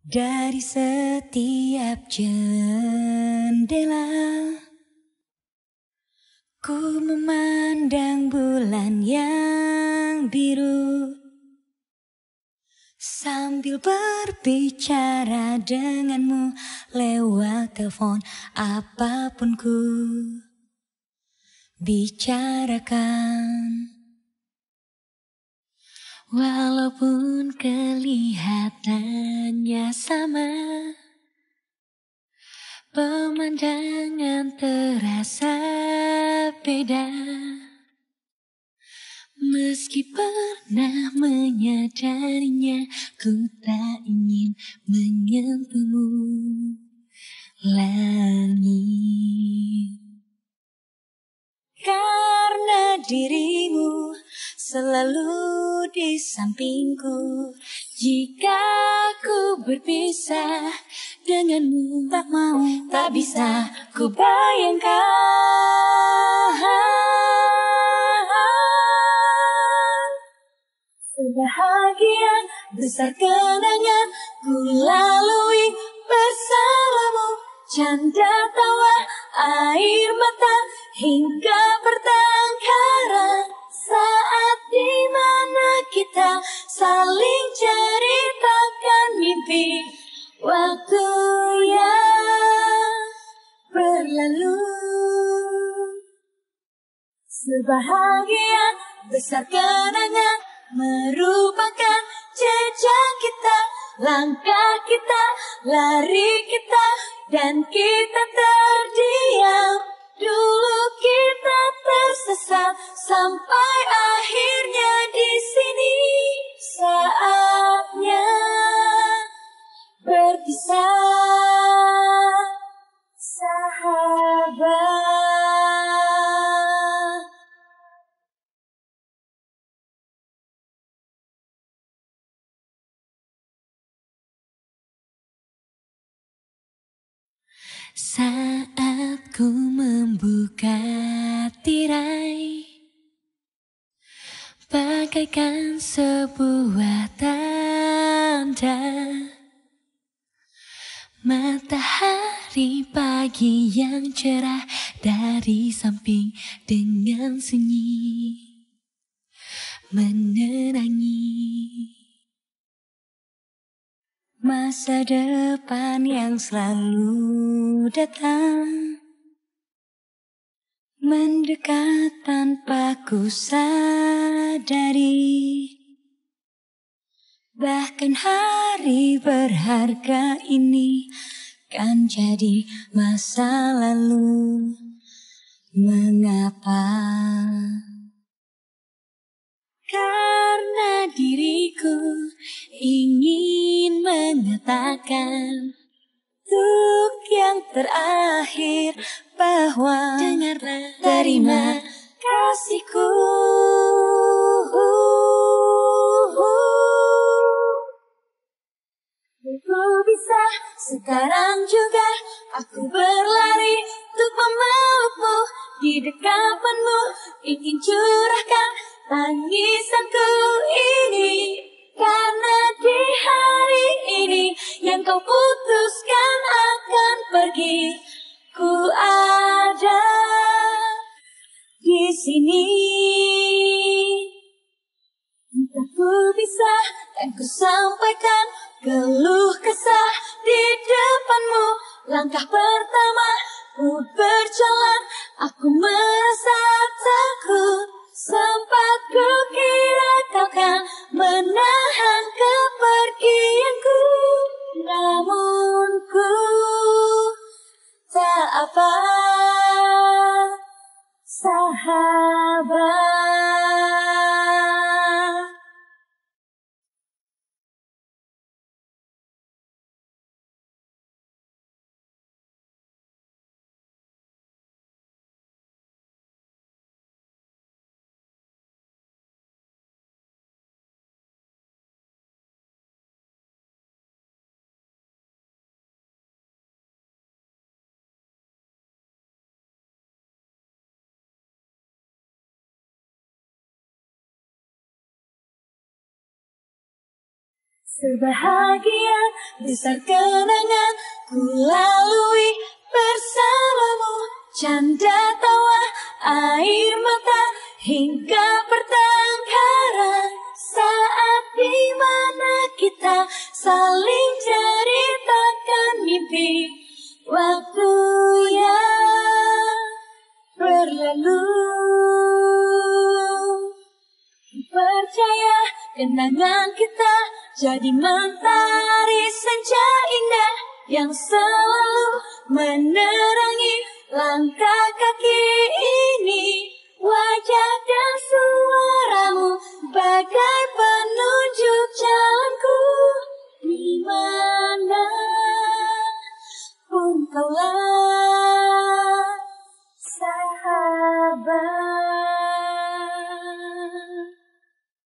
Dari setiap jendela Ku memandang bulan yang biru. Sambil berbicara denganmu lewat telepon apa pun ku bicarakan Walaupun kelihatannya sama Pemandangan terasa beda. Meski pernah menyadarinya Ku tak ingin menyentuhmu. Lagi Karena dirimu selalu di sampingku. Jika ku berpisah denganmu Tak mau, tak bisa ku bayangkan. Sebahagia besar kenangan ku lalui bersamamu. Canda tawa, air mata hingga pertengkaran saat di mana kita saling ceritakan mimpi. Waktu yang berlalu. Sebahagia besar kenangan Merupakan jejak kita. Langkah kita, lari kita Dan kita terdiam. Dulu kita sampai akhirnya di sini saatnya berpisah sahabat. Saat ku membuka Bagaikan sebuah tanda. Matahari pagi yang cerah Dari samping dengan sunyi Menerangi Masa depan yang selalu datang Mendekat tanpa ku sadari. Bahkan hari berharga ini Kan jadi masa lalu. Mengapa? Karena diriku ingin mengatakan Untuk yang terakhir bahwa Dengarlah terima kasihku sekarang juga aku berlari untuk memelukmu di dekapanmu. Ingin curahkan tangisanku ini. Karena di hari ini yang kau putuskan akan pergi. Ku ada di sini. Entah ku bisa dan ku sampaikan keluh kesah di depanmu. Langkah pertama ku berjalan. Aku merasa takut. Sempat ku kira kau kan menahan kepergianku. Namun ku tak apa Sebahagia besar kenangan ku lalui bersamamu. Canda tawa, air mata hingga pertengkaran. Saat di mana kita saling ceritakan mimpi Waktu yang berlalu. Percaya kenangan kita jadi mentari senja indah yang selalu menerangi langkah kaki ini. Wajah dan suaramu bagai penunjuk jalanku. Di mana pun kau